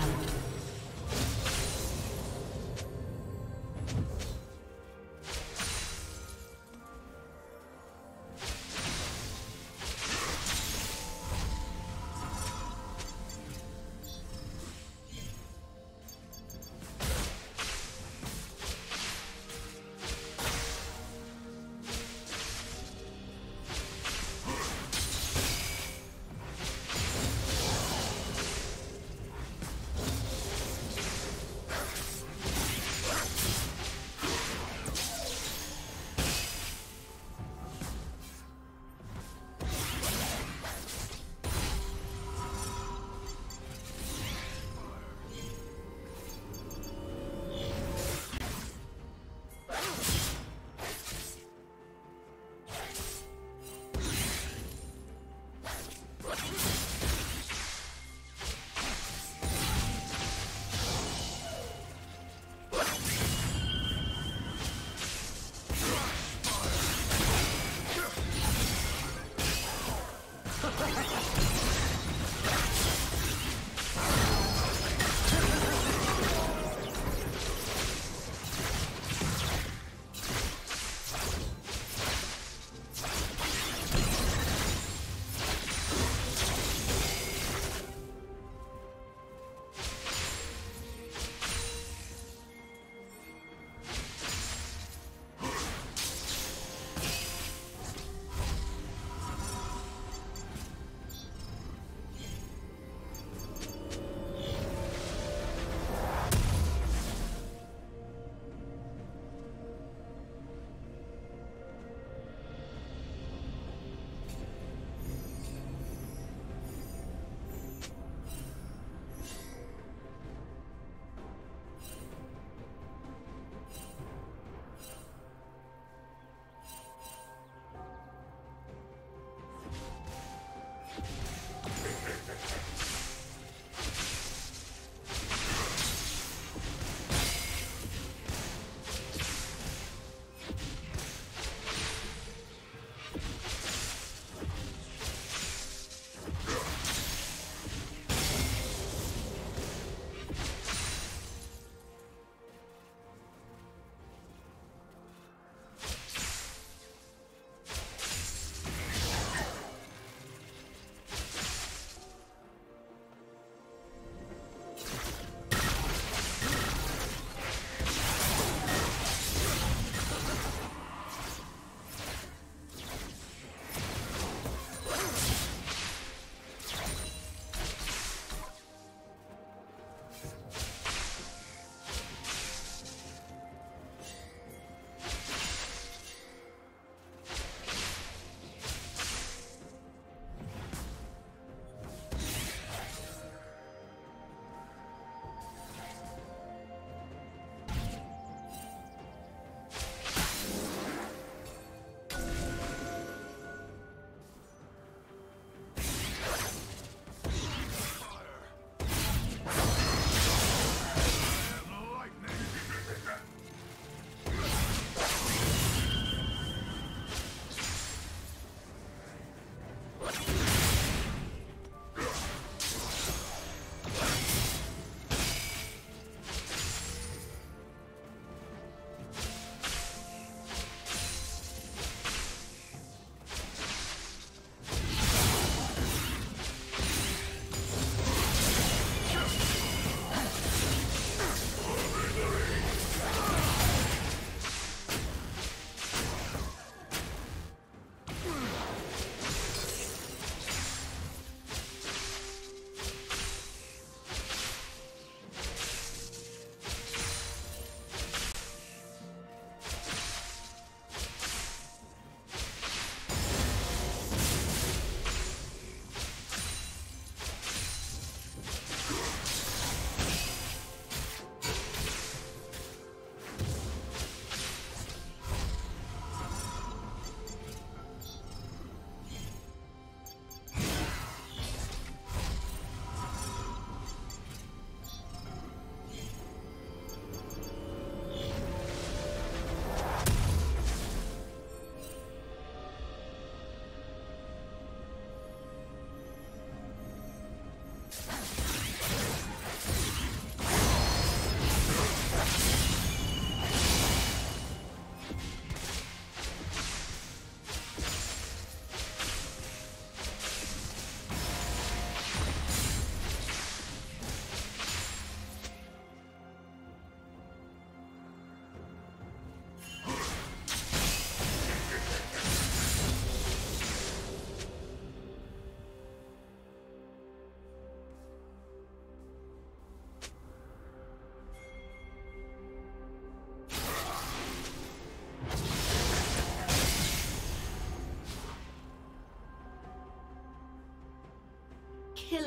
blood.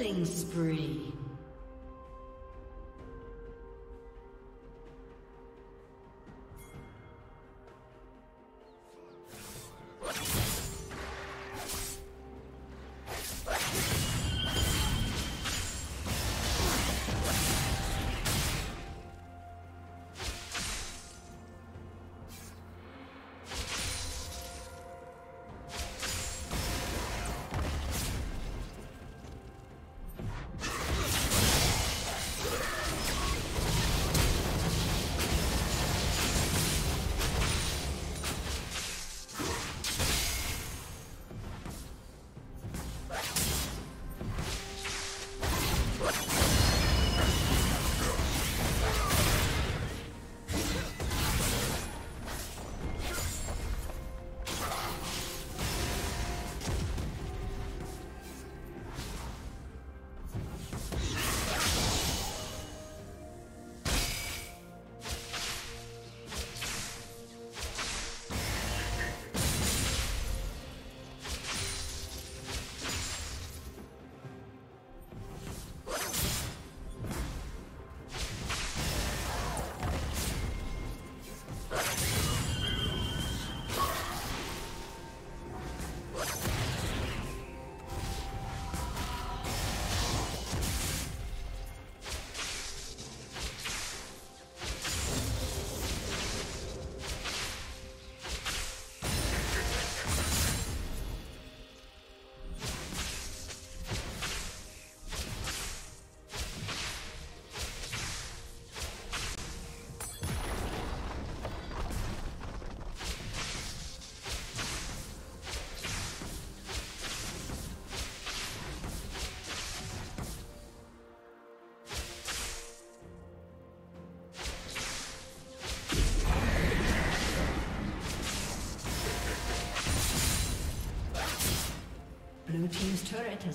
Killing spree.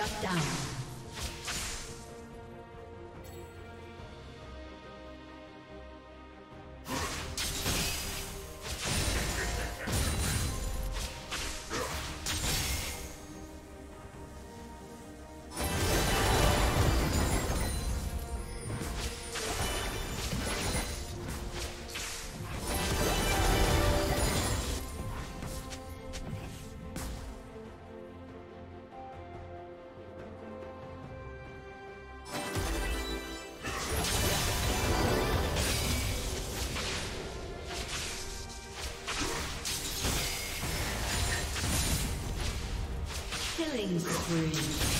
Shut down. Killing spree.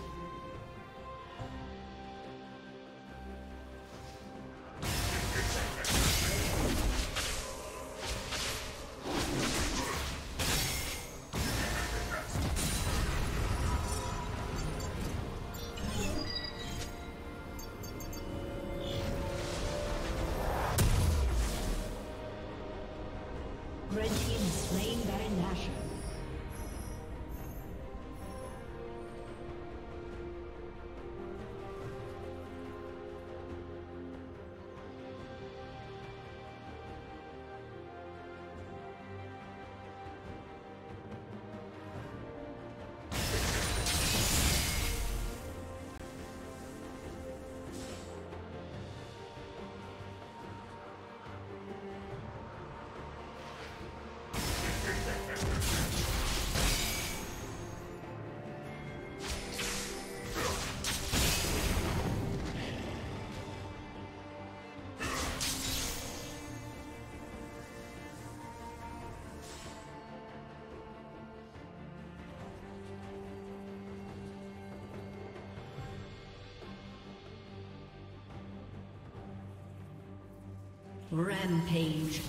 Rampage.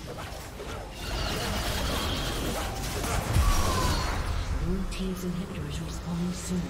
Blue Team's inhibitors respond soon.